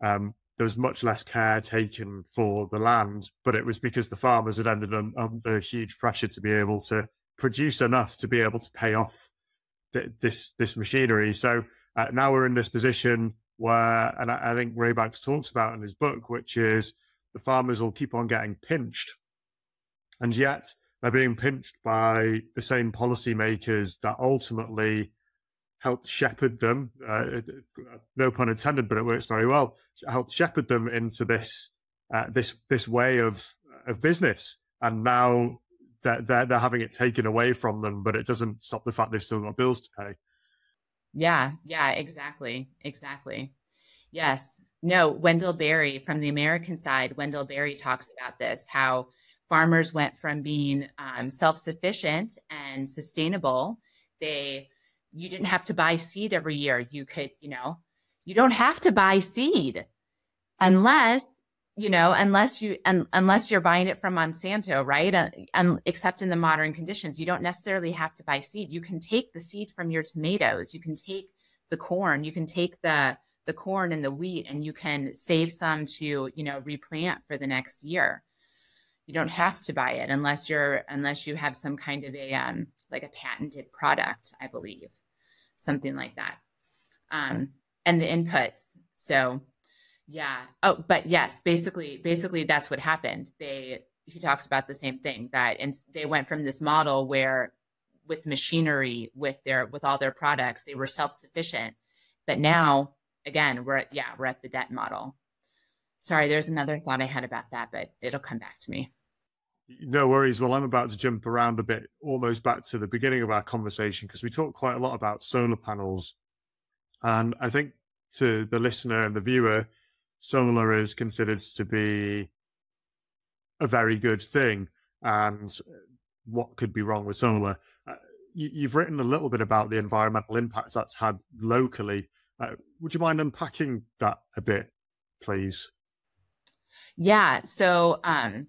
um, there was much less care taken for the land, but it was because the farmers had ended under huge pressure to be able to produce enough to be able to pay off th- this this machinery. So uh, now we're in this position where, and I, I think Rebanks talks about in his book, which is the farmers will keep on getting pinched, and yet they're being pinched by the same policymakers that ultimately helped shepherd them. Uh, no pun intended, but it works very well. Helped shepherd them into this uh, this this way of of business, and now they're, they're they're having it taken away from them. But it doesn't stop the fact they've still got bills to pay. Yeah, yeah, exactly, exactly. Yes, no. Wendell Berry from the American side. Wendell Berry talks about this how farmers went from being um, self sufficient and sustainable. They you didn't have to buy seed every year. You could, you know, you don't have to buy seed unless, you know, unless you, un, unless you're buying it from Monsanto, right? Uh, and except in the modern conditions, you don't necessarily have to buy seed. You can take the seed from your tomatoes. You can take the corn. You can take the, the corn and the wheat and you can save some to, you know, replant for the next year. You don't have to buy it unless you're, unless you have some kind of a, um, like a patented product, I believe something like that. Um, and the inputs. So yeah. Oh, but yes, basically, basically that's what happened. They, he talks about the same thing that, and they went from this model where with machinery, with their, with all their products, they were self-sufficient. But now again, we're at, yeah, we're at the debt model. Sorry, there's another thought I had about that, but it'll come back to me. No worries. Well, I'm about to jump around a bit, almost back to the beginning of our conversation, because we talked quite a lot about solar panels. And I think to the listener and the viewer, solar is considered to be a very good thing. And what could be wrong with solar? Uh, you, have written a little bit about the environmental impacts that's had locally. Uh, would you mind unpacking that a bit, please? Yeah. So, um,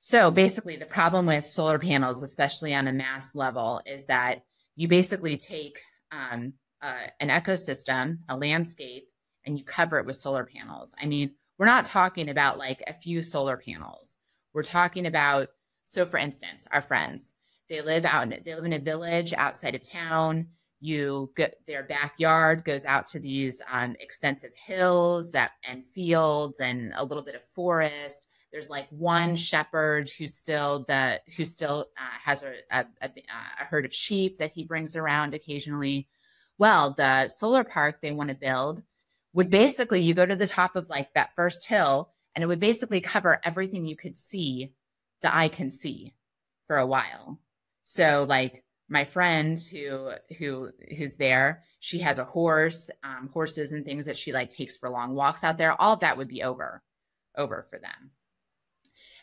so basically, the problem with solar panels, especially on a mass level, is that you basically take um, uh, an ecosystem, a landscape, and you cover it with solar panels. I mean, we're not talking about like a few solar panels. We're talking about, so for instance, our friends, they live out, in, they live in a village outside of town. You get their backyard goes out to these um, extensive hills that and fields and a little bit of forest there's like one shepherd who still the who still uh, has a, a, a, herd of sheep that he brings around occasionally. Well, the solar park they want to build would basically you go to the top of like that first hill and it would basically cover everything you could see the eye can see for a while. So like my friend who who who's there, she has a horse, um, horses and things that she like takes for long walks out there. All that would be over, over for them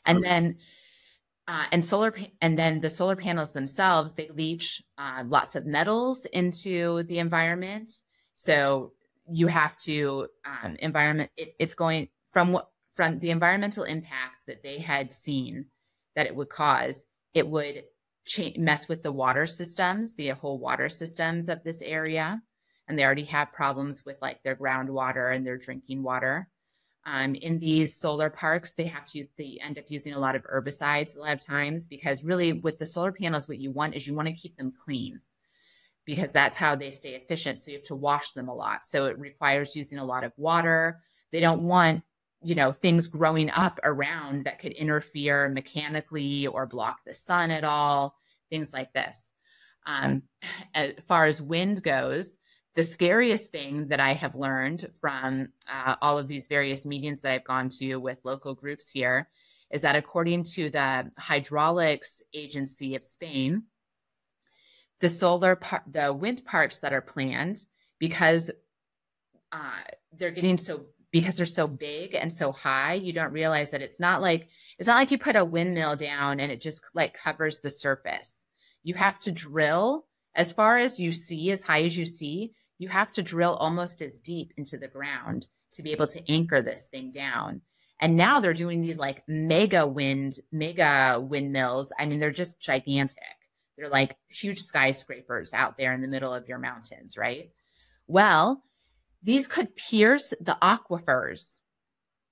and okay. then uh, and solar and then the solar panels themselves they leach uh, lots of metals into the environment so you have to um, environment it, it's going from what from the environmental impact that they had seen that it would cause it would cha- mess with the water systems, the whole water systems of this area. And they already have problems with like their groundwater and their drinking water. Um, in these solar parks, they have to they end up using a lot of herbicides a lot of times because really with the solar panels, what you want is you want to keep them clean because that's how they stay efficient. So you have to wash them a lot. So it requires using a lot of water. They don't want you know things growing up around that could interfere mechanically or block the sun at all things like this um, as far as wind goes the scariest thing that i have learned from uh, all of these various meetings that i've gone to with local groups here is that according to the hydraulics agency of spain the solar par- the wind parks that are planned because uh, they're getting so because they're so big and so high, you don't realize that it's not like it's not like you put a windmill down and it just like covers the surface. You have to drill as far as you see, as high as you see, you have to drill almost as deep into the ground to be able to anchor this thing down. And now they're doing these like mega wind, mega windmills. I mean, they're just gigantic. They're like huge skyscrapers out there in the middle of your mountains, right? Well, these could pierce the aquifers.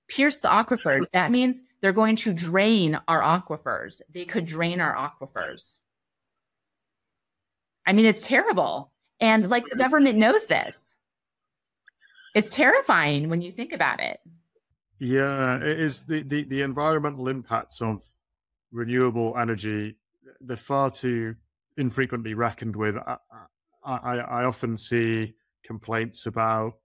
Pierce the aquifers. That means they're going to drain our aquifers. They could drain our aquifers. I mean, it's terrible. And like the government knows this. It's terrifying when you think about it. Yeah, it is the, the, the environmental impacts of renewable energy, they're far too infrequently reckoned with. I, I, I often see complaints about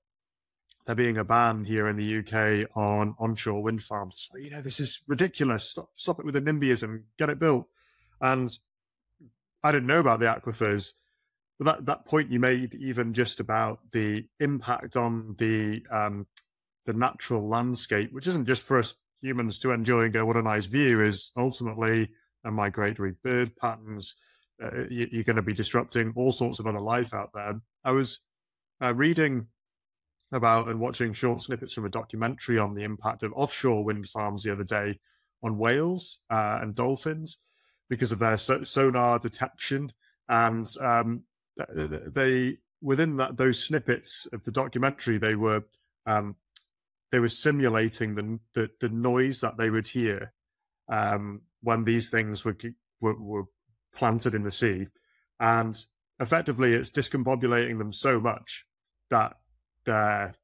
there being a ban here in the UK on onshore wind farms. You know, this is ridiculous. Stop, stop it with the NIMBYism. Get it built. And I didn't know about the aquifers. But that, that point you made, even just about the impact on the um, the natural landscape, which isn't just for us humans to enjoy and go, what a nice view, is ultimately a migratory bird patterns. Uh, you, are going to be disrupting all sorts of other life out there. I was uh, reading about and watching short snippets from a documentary on the impact of offshore wind farms the other day on whales uh, and dolphins because of their so- sonar detection. And um, they, within that, those snippets of the documentary, they were um, they were simulating the, the, the noise that they would hear um, when these things were, were, were planted in the sea, and effectively, it's discombobulating them so much that they're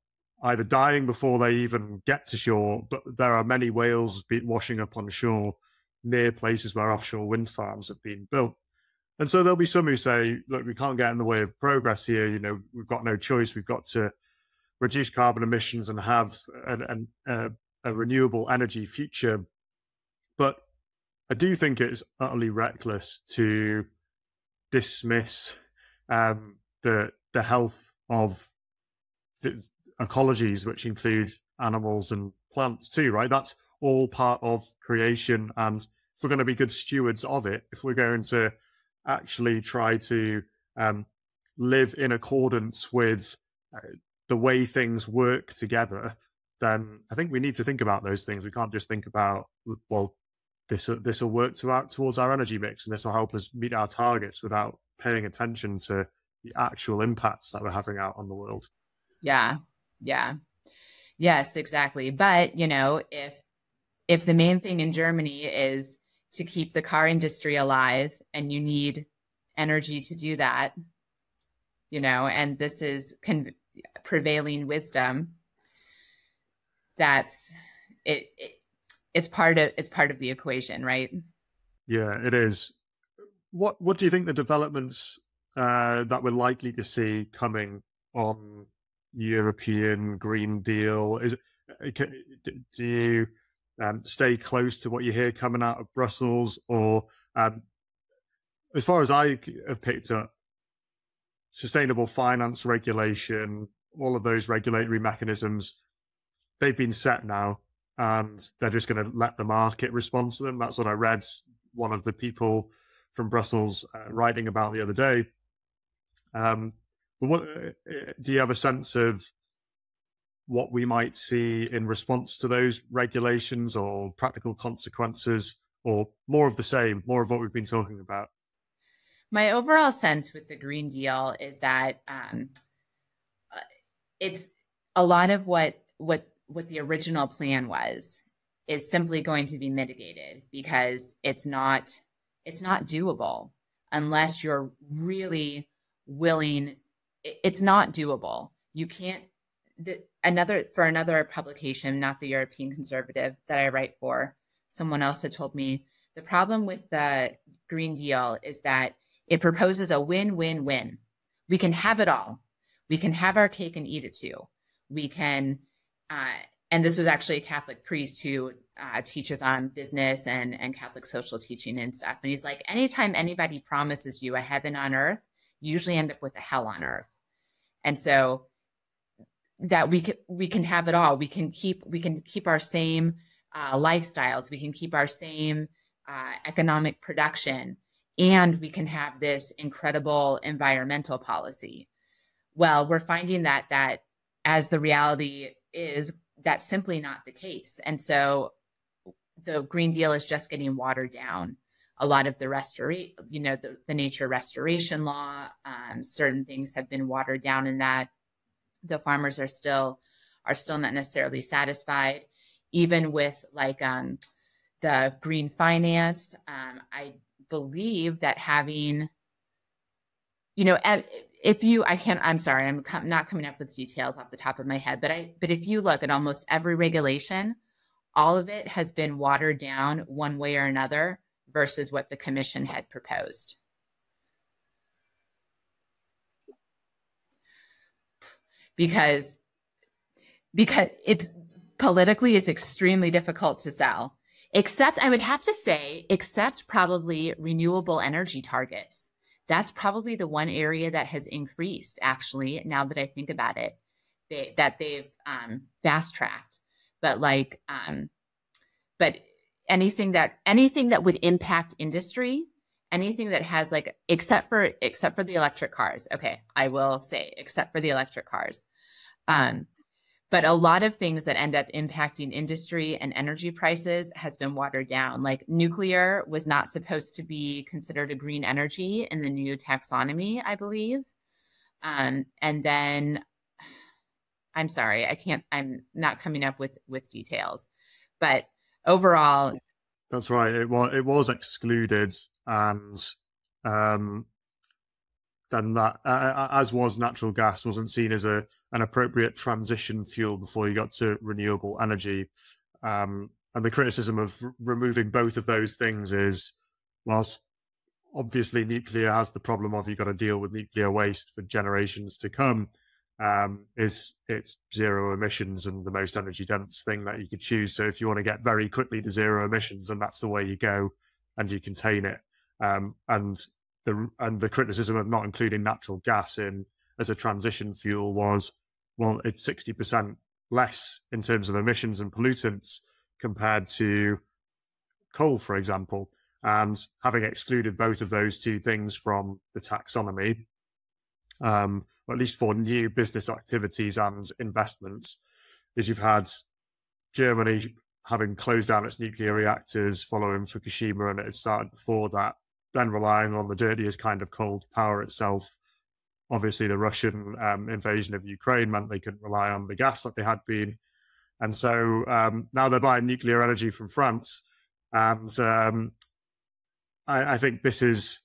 either dying before they even get to shore, but there are many whales washing up on shore near places where offshore wind farms have been built. And so there'll be some who say, look, we can't get in the way of progress here. You know, we've got no choice. We've got to reduce carbon emissions and have an, an, a, a renewable energy future. But I do think it's utterly reckless to dismiss um, the the health of ecologies, which includes animals and plants too, right? That's all part of creation. And if we're going to be good stewards of it, if we're going to actually try to um, live in accordance with uh, the way things work together, then I think we need to think about those things. We can't just think about, well, this uh, this will work to towards our energy mix, and this will help us meet our targets without paying attention to the actual impacts that we're having out on the world. Yeah. Yeah. Yes, exactly. But, you know, if if the main thing in Germany is to keep the car industry alive and you need energy to do that, you know, and this is con- prevailing wisdom, that's it, it it's part of it's part of the equation, right? Yeah, it is. What what do you think the developments uh, that we're likely to see coming on European Green Deal? Is uh, do you um, stay close to what you hear coming out of Brussels, or um, as far as I have picked up, sustainable finance regulation, all of those regulatory mechanisms, they've been set now, and they're just going to let the market respond to them. That's what I read. One of the people from Brussels uh, writing about the other day. Um, but what uh, uh, do you have a sense of what we might see in response to those regulations or practical consequences, or more of the same, more of what we've been talking about? my overall sense with the Green Deal is that um, uh, it's a lot of what what what the original plan was is simply going to be mitigated because it's not it's not doable unless you're really willing it's not doable. You can't the, another for another publication not the european conservative that i write for someone else had told me the problem with the green deal is that it proposes a win-win-win we can have it all. We can have our cake and eat it too. We can uh, and this was actually a Catholic priest who uh, teaches on business and and Catholic social teaching and stuff. And he's like, anytime anybody promises you a heaven on earth, you usually end up with a hell on earth. And so that we can we can have it all. We can keep we can keep our same uh, lifestyles. We can keep our same uh, economic production, and we can have this incredible environmental policy. Well, we're finding that that as the reality is that's simply not the case. And so the Green Deal is just getting watered down. A lot of the restoration, you know, the, the, nature restoration law, um, certain things have been watered down in that. The farmers are still are still not necessarily satisfied, even with like um, the green finance. Um, I believe that having, you know, if you i can't i'm sorry i'm com- not coming up with details off the top of my head but i but if you look at almost every regulation all of it has been watered down one way or another versus what the commission had proposed. Because because it's politically it's extremely difficult to sell except i would have to say except probably renewable energy targets that's probably the one area that has increased actually now that i think about it they, that they've um, fast tracked. But like um, but anything that anything that would impact industry anything that has like except for except for the electric cars. Okay i will say except for the electric cars. Um but a lot of things that end up impacting industry and energy prices has been watered down. Like nuclear was not supposed to be considered a green energy in the new taxonomy i believe. Um, and then i'm sorry i can't i'm not coming up with with details. But overall that's right. It was it was excluded and um then that, uh, uh, as was natural gas, wasn't seen as a an appropriate transition fuel before you got to renewable energy. Um, and the criticism of r- removing both of those things is, whilst obviously nuclear has the problem of you've got to deal with nuclear waste for generations to come, um, is it's zero emissions and the most energy dense thing that you could choose. So if you want to get very quickly to zero emissions, then that's the way you go, and you contain it. Um, and the and the criticism of not including natural gas in as a transition fuel was, well, it's sixty percent less in terms of emissions and pollutants compared to coal, for example. And having excluded both of those two things from the taxonomy, um, or at least for new business activities and investments, is you've had Germany having closed down its nuclear reactors following Fukushima, and it had started before that then relying on the dirtiest kind of coal to power itself. Obviously, the Russian um, invasion of Ukraine meant they couldn't rely on the gas that they had been. And so um, now they're buying nuclear energy from France. And um, I, I, think this is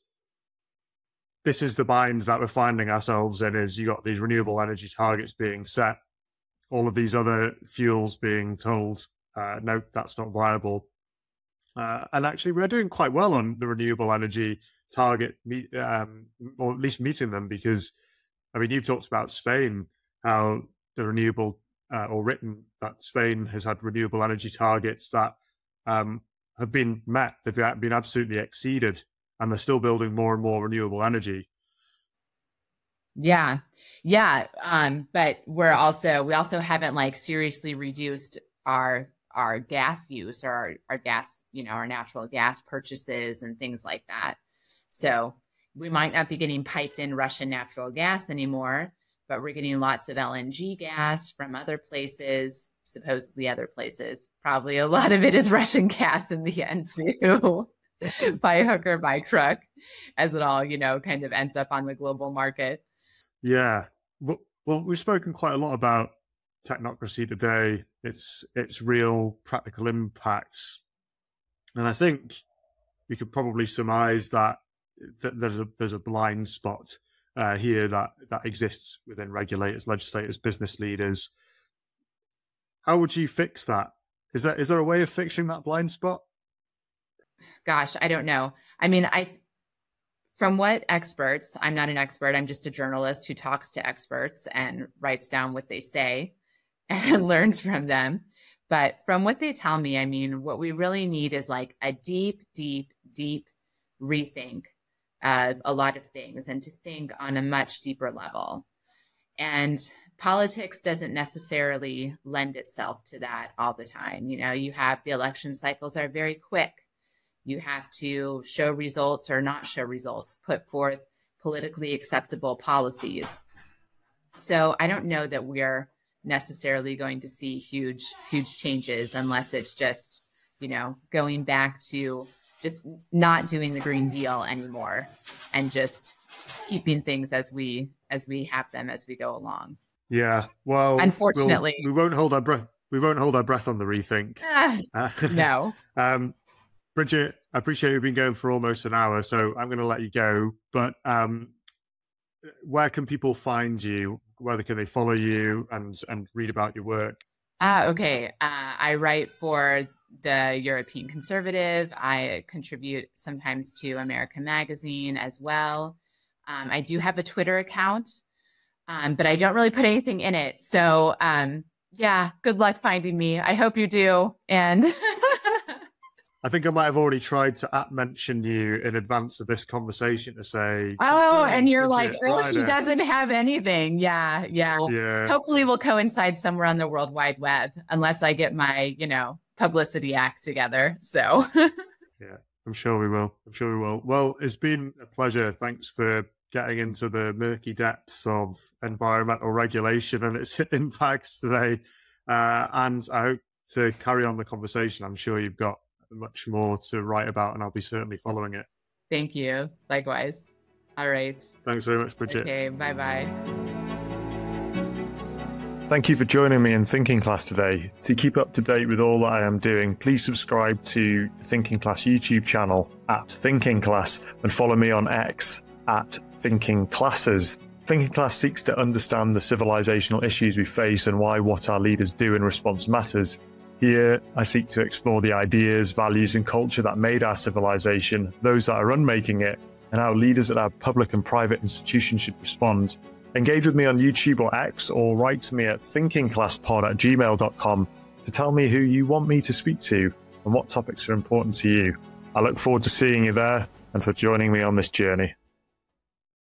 this is the bind that we're finding ourselves in is you got these renewable energy targets being set, all of these other fuels being told, uh, no, that's not viable. Uh, and actually, we're doing quite well on the renewable energy target, um, or at least meeting them, because I mean, you've talked about Spain, how the renewable, uh, or written that Spain has had renewable energy targets that um, have been met, they've been absolutely exceeded, and they're still building more and more renewable energy. Yeah, yeah, um, but we're also we also haven't like seriously reduced our our gas use or our, our gas, you know, our natural gas purchases and things like that. So we might not be getting piped in Russian natural gas anymore, but we're getting lots of LNG gas from other places, supposedly other places. Probably a lot of it is Russian gas in the end, too. by hook or by truck as it all, you know, kind of ends up on the global market. Yeah. Well, well we've spoken quite a lot about technocracy today, its its real practical impacts. And I think we could probably surmise that, there's a there's a blind spot uh, here that that exists within regulators, legislators, business leaders. How would you fix that? Is that is there a way of fixing that blind spot? Gosh, I don't know. I mean, I from what experts, I'm not an expert, I'm just a journalist who talks to experts and writes down what they say and learns from them. But from what they tell me, I mean, what we really need is like a deep, deep, deep rethink of a lot of things and to think on a much deeper level. And politics doesn't necessarily lend itself to that all the time. You know, you have the election cycles are very quick. You have to show results or not show results, put forth politically acceptable policies. So I don't know that we're necessarily going to see huge, huge changes unless it's just, you know, going back to just not doing the Green Deal anymore and just keeping things as we as we have them as we go along. Yeah. Well, unfortunately, we'll, we will not hold our breath. We won't hold our breath on the rethink. Uh, no. um, Bridget, I appreciate you've been going for almost an hour, so I'm going to let you go. But um, where can people find you? Where can they follow you and and read about your work? Ah, okay. Uh, I write for the European Conservative. I contribute sometimes to America Magazine as well. Um, I do have a Twitter account, um, but I don't really put anything in it. So, um, yeah, good luck finding me. I hope you do. And I think I might have already tried to at mention you in advance of this conversation to say, Oh, and you're like, oh, she doesn't have anything. Yeah, yeah. Yeah. Hopefully we'll coincide somewhere on the World Wide Web, unless I get my, you know, publicity act together. So Yeah, I'm sure we will. I'm sure we will. Well, it's been a pleasure. Thanks for getting into the murky depths of environmental regulation and its impacts today. Uh, and I hope to carry on the conversation. I'm sure you've got much more to write about, and I'll be certainly following it. Thank you. Likewise. All right. Thanks very much, Bridget. Okay. Bye bye. Thank you for joining me in Thinking Class today. To keep up to date with all that I am doing, please subscribe to the Thinking Class YouTube channel at Thinking Class and follow me on X at Thinking Classes. Thinking Class seeks to understand the civilizational issues we face and why what our leaders do in response matters. Here, I seek to explore the ideas, values, and culture that made our civilization, those that are unmaking it, and how leaders at our public and private institutions should respond. Engage with me on YouTube or X, or write to me at thinkingclasspod at gmail.com to tell me who you want me to speak to and what topics are important to you. I look forward to seeing you there and for joining me on this journey.